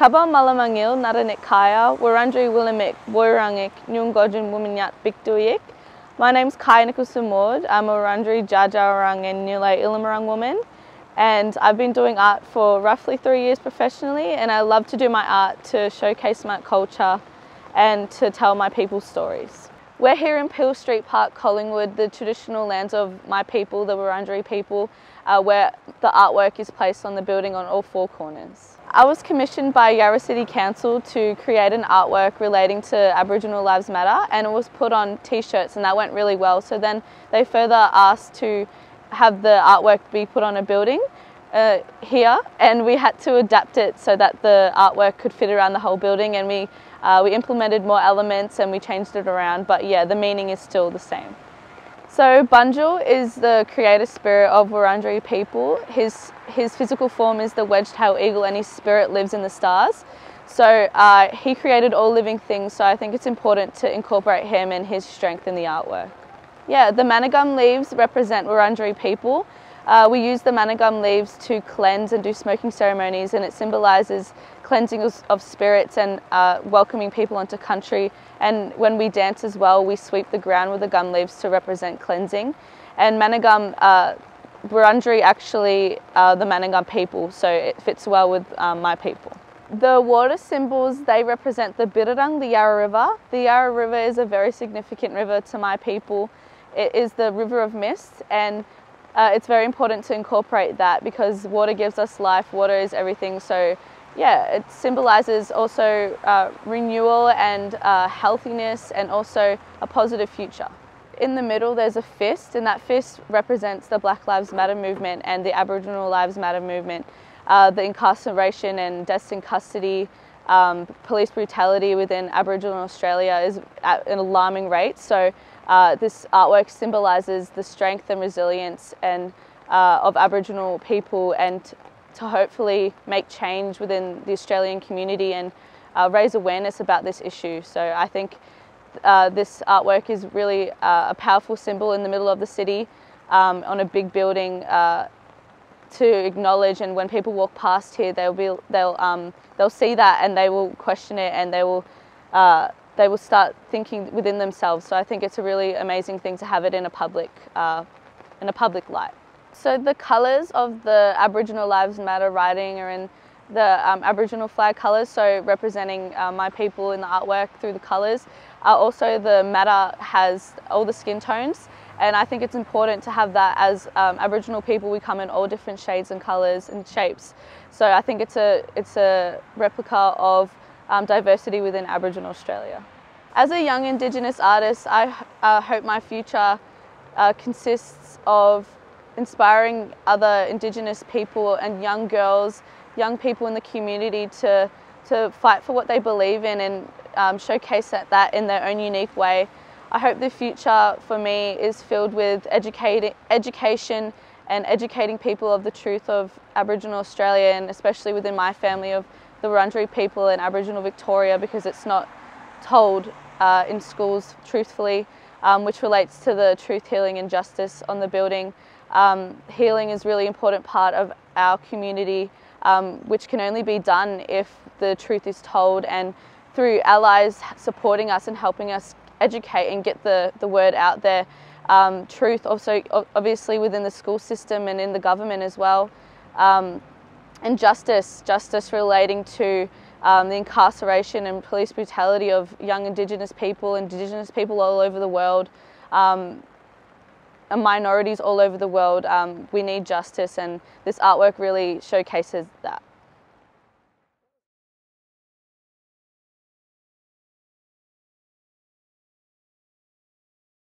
Kaba malamangil naranik kaya, warandri willamik, boyrangik, nyungojin wominyat bikduyik. My name's Ky-ya Nicholson Ward. I'm a Wurundjeri Dja Dja Wurrung and Nulay Ilmarang woman and I've been doing art for roughly three years professionally and I love to do my art to showcase my culture and to tell my people's stories. We're here in Peel Street Park, Collingwood, the traditional lands of my people, the Wurundjeri people, uh, where the artwork is placed on the building on all four corners. I was commissioned by Yarra City Council to create an artwork relating to Aboriginal Lives Matter and it was put on t-shirts and that went really well. So then they further asked to have the artwork be put on a building uh, here and we had to adapt it so that the artwork could fit around the whole building and we, uh, we implemented more elements and we changed it around but yeah the meaning is still the same. So Bunjil is the creator spirit of Wurundjeri people. His, his physical form is the wedge-tailed eagle and his spirit lives in the stars. So uh, he created all living things so I think it's important to incorporate him and his strength in the artwork. Yeah, the manna gum leaves represent Wurundjeri people. Uh, we use the manna gum leaves to cleanse and do smoking ceremonies and it symbolises cleansing of, spirits and uh, welcoming people onto country. And when we dance as well, we sweep the ground with the gum leaves to represent cleansing. And manna gum, uh, Wurundjeri actually are the manna gum people, so it fits well with um, my people. The water symbols, they represent the Birrarung, the Yarra River. The Yarra River is a very significant river to my people. It is the river of mist and uh, it's very important to incorporate that because water gives us life, water is everything. So yeah, it symbolizes also uh, renewal and uh, healthiness and also a positive future. In the middle there's a fist and that fist represents the Black Lives Matter movement and the Aboriginal Lives Matter movement. Uh, the incarceration and deaths in custody, um, police brutality within Aboriginal Australia is at an alarming rate. So uh, this artwork symbolises the strength and resilience and, uh, of Aboriginal people and to hopefully make change within the Australian community and uh, raise awareness about this issue. So I think uh, this artwork is really uh, a powerful symbol in the middle of the city um, on a big building uh, to acknowledge and when people walk past here they'll be they'll um, they'll see that and they will question it and they will they will start thinking within themselves. So I think it's a really amazing thing to have it in a public, uh, in a public light. So the colours of the Aboriginal Lives Matter writing are in the um, Aboriginal flag colours, so representing uh, my people in the artwork through the colours. Uh, also the matter has all the skin tones and I think it's important to have that as um, Aboriginal people we come in all different shades and colours and shapes. So I think it's a, it's a replica of um, diversity within Aboriginal Australia. As a young Indigenous artist, I uh, hope my future uh, consists of inspiring other Indigenous people and young girls, young people in the community to, to fight for what they believe in and um, showcase that, that in their own unique way. I hope the future for me is filled with educating, education and educating people of the truth of Aboriginal Australia and especially within my family of the Wurundjeri people in Aboriginal Victoria because it's not told uh, in schools truthfully, um, which relates to the truth, healing and justice on the building. Um, healing is really important part of our community, um, which can only be done if the truth is told and through allies supporting us and helping us educate and get the, the word out there. Um, truth also obviously within the school system and in the government as well. Um, and justice, justice relating to um, the incarceration and police brutality of young Indigenous people, Indigenous people all over the world, um, and minorities all over the world. Um, we need justice and this artwork really showcases that.